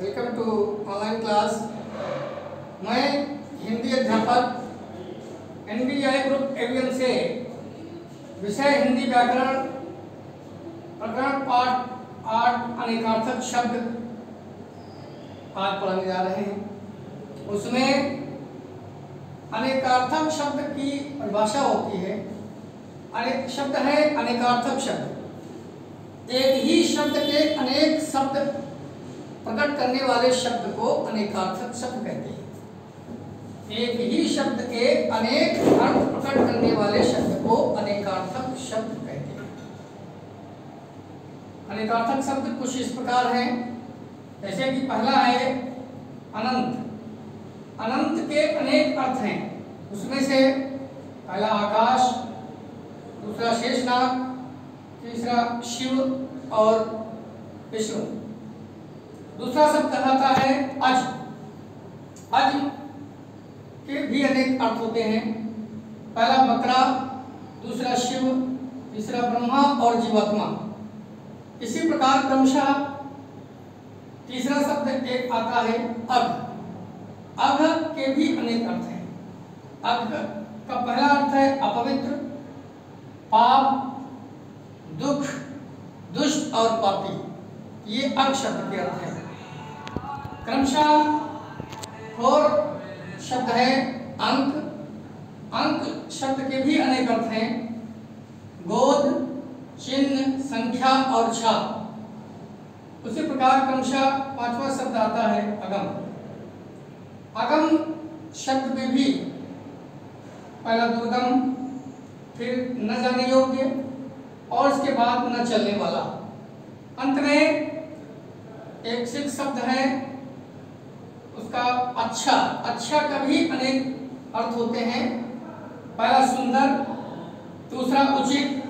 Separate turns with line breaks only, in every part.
Welcome to online class मैं हिंदी अध्यापक N D I group एवियन से विषय हिंदी व्याकरण प्रकरण पाठ आठ अनेकार्थक शब्द पाठ पढ़ने जा रहे हैं। उसमें अनेकार्थक शब्द की परिभाषा होती है। अनेक शब्द है अनेकार्थक शब्द। एक ही शब्द के अनेक करने वाले शब्द को अनेकार्थक शब्द कहते हैं। एक ही शब्द के अनेक अर्थ प्रकट करने वाले शब्द को अनेकार्थक शब्द कहते हैं। अनेकार्थक शब्द कुछ इस प्रकार हैं। जैसे कि पहला है अनंत। अनंत के अनेक अर्थ हैं। उसमें से पहला आकाश, दूसरा शेषनाग, तीसरा शिव और विष्णु। दूसरा शब्द कहलाता है अज। अज के भी अनेक अर्थ होते हैं। पहला बकरा दूसरा शिव, तीसरा ब्रह्मा और जीवात्मा। इसी प्रकार क्रमशः तीसरा शब्द एक आता है अघ। अघ के भी अनेक अर्थ हैं। अघ का पहला अर्थ है अपवित्र, पाप, दुख, दुष्ट और पापी। ये अग शब्द के अर्थ है। क्रमशः और शब्द है, अंक। अंक शब्द के भी अनेक अर्थ हैं। गोद, चिन्ह, संख्या और छा। उसी प्रकार क्रमशः पांचवा शब्द आता है, अगम। अगम शब्द में भी पहला दुर्गम, फिर न जाने योग्य और इसके बाद न चलने वाला। अंत में एक सिख शब्द है उसका अच्छा अच्छा का भी अनेक अर्थ होते हैं। पहला सुंदर, दूसरा उचित,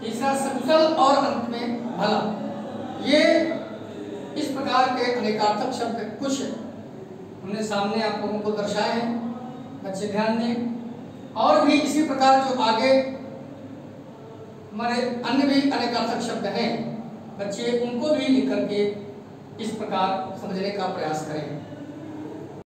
तीसरा सकुशल और अंत में भला। ये इस प्रकार के अनेकार्थक शब्द कुछ हमने सामने आप लोगों को दर्शाए हैं, बच्चे ध्यान दें। और भी इसी प्रकार जो आगे हमारे अन्य भी अनेकार्थक शब्द हैं, बच्चे उनको भी लिख करके इस प्रकार समझने का प्रयास करें।